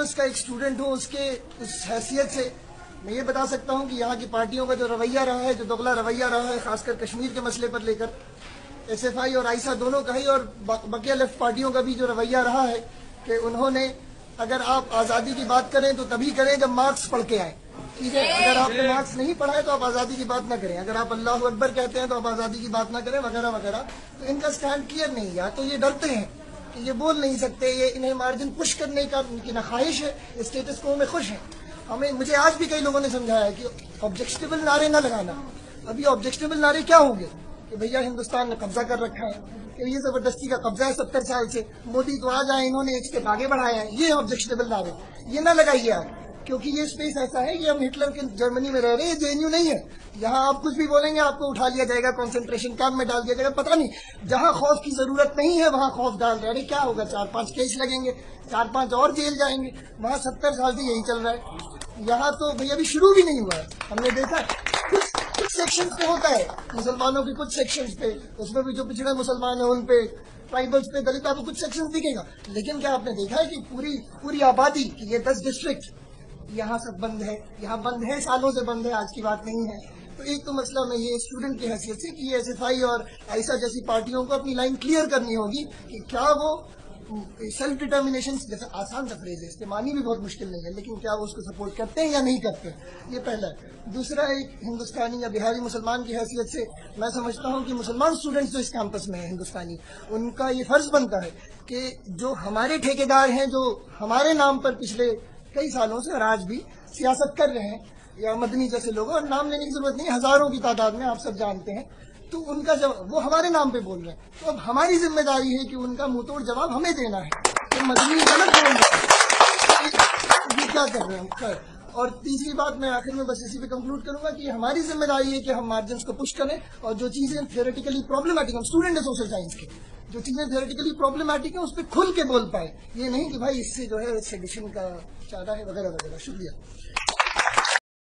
Campus کا ایک student ہوں، اس کے اس حیثیت سے میں یہ بتا سکتا ہوں کہ یہاں کی پارٹیوں کا جو رویہ رہا ہے، جو دغلا رویہ رہا ہے، خاص کر کشمیر کے مسئلے پر لے کر ایس ایف آئی اور آئسا دونوں کا ہی اور بقیہ لیفٹ پارٹیوں کا بھی جو رویہ رہا ہے کہ انہوں نے اگر آپ آزادی کی بات کریں تو تبھی کریں جب مارکس پڑھ کے آئیں۔ ٹھیک ہے، اگر آپ نے مارکس نہیں پڑھا ہے تو آپ آزادی کی بات نہ کریں۔ اگر آپ اللہ اکبر کہتے ہیں تو آپ آزادی کی بات نہ کریں، وغیرہ وغیرہ۔ تو ان کا اسٹینڈ کلیئر نہیں، یا تو یہ ڈرتے ہیں۔ کہ یہ بول نہیں سکتے، یہ انہیں مارجن پش کرنے کا ان کی نخواہش ہے اسٹیٹس کو میں خوش ہیں۔ ہمیں، مجھے آج بھی کئی لوگوں نے سمجھایا ہے کہ آبجیکٹیبل نعرے نہ لگانا۔ ابھی آبجیکٹیبل نعرے کیا ہوں گے؟ کہ بھیا ہندوستان نے قبضہ کر رکھا ہے، کہ یہ زبردستی کا قبضہ ہے ستر سال سے۔ مودی تو آ جائیں انہوں نے اس کے آگے بڑھایا ہے یہ آبجیکٹیبل نعرے۔ یہ نہ لگائیے آپ۔ کیونکہ یہ اسپیس ایسا ہے کہ ہم ہٹلر کے جرمنی میں رہ رہے ہیں جے این یو نہیں ہے۔ یہاں آپ کچھ بھی بولیں گے، آپ کو اٹھا لیا جائے گا کانسنٹریشن کیمپ میں ڈال دیا جائے گا، پتہ نہیں۔ جہاں خوف کی ضرورت نہیں ہے، وہاں خوف ڈال رہے ہیں۔ کیا ہوگا؟ چار پانچ کیس لگیں گے، چار پانچ اور جیل جائیں گے۔ وہاں ستر سال سے یہی چل رہا ہے۔ یہاں تو بھئی ابھی شروع بھی نہیں ہوا۔ ہے ہم نے دیکھا، کچھ کچھ سیکشن پہ ہوتا ہے۔ مسلمانوں کے کچھ سیکشن پہ، اس میں بھی جو پچھڑے مسلمان ہیں، ان پہ ٹرائبلس پہ، دلت آپ کو کچھ سیکشن دکھے گا۔ لیکن کیا آپ نے دیکھا ہے کہ پوری پوری آبادی کی یہ دس ڈسٹرکٹ یہاں سب بند ہے، یہاں بند ہے، سالوں سے بند ہے، آج کی بات نہیں ہے۔ تو ایک تو مسئلہ میں یہ اسٹوڈنٹ کی حیثیت سے کہ یہ ایس ایف آئی اور ایسا جیسی پارٹیوں کو اپنی لائن کلیئر کرنی ہوگی کہ کیا وہ سیلف ڈٹرمنیشن جیسے آسان سا فریز ہے استعمالی بھی بہت مشکل نہیں ہے، لیکن کیا وہ اس کو سپورٹ کرتے ہیں یا نہیں کرتے؟ یہ پہلا۔ ہے دوسرا، ایک ہندوستانی یا بہاری مسلمان کی حیثیت سے میں سمجھتا ہوں کہ مسلمان اسٹوڈنٹس جو اس کیمپس میں ہیں، ہندوستانی، ان کا یہ فرض بنتا ہے کہ جو ہمارے ٹھیکیدار ہیں، جو ہمارے نام پر پچھلے کئی سالوں سے اور آج بھی سیاست کر رہے ہیں یا مدنی جیسے لوگ اور نام لینے کی ضرورت نہیں ہزاروں کی تعداد میں آپ سب جانتے ہیں۔ تو ان کا جب وہ ہمارے نام پہ بول رہے ہیں۔ تو اب ہماری ذمہ داری ہے کہ ان کا منہ توڑ جواب ہمیں دینا ہے۔ کہ مدنی غلط بول رہے ہیں۔ کیا کر رہے ہیں؟ اور تیسری بات میں آخر میں بس اسی پہ کنکلوڈ کروں گا کہ ہماری ذمہ داری ہے کہ ہم مارجنس کو پش کریں اور جو چیزیں تھیوریٹیکلی پرابلمٹک ہیں اسٹوڈنٹ ہے سوشل سائنس کے۔ جو چیزیں تھیوریٹیکلی پرابلمٹک ہیں اس پہ کھل کے بول پائے یہ نہیں کہ بھائی اس سے جو ہے سیڈیشن کا چارہ ہے، وغیرہ وغیرہ۔ شکریہ۔